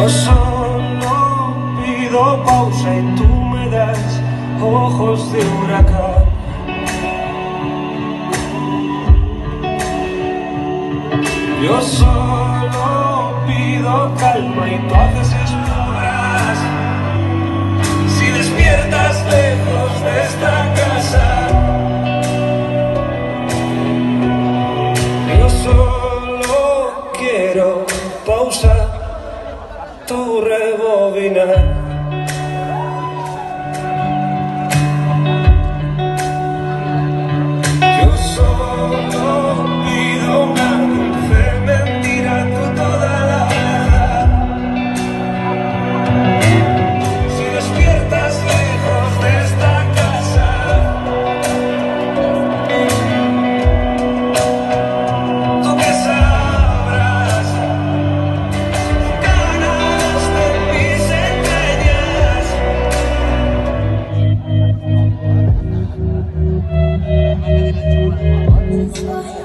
Yo solo pido pausa y tú me das ojos de huracán. Yo solo pido calma y tú haces espuras. Si despiertas lejos de esta casa. Yo solo quiero pausa nuevo vino Why?